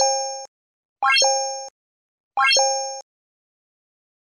you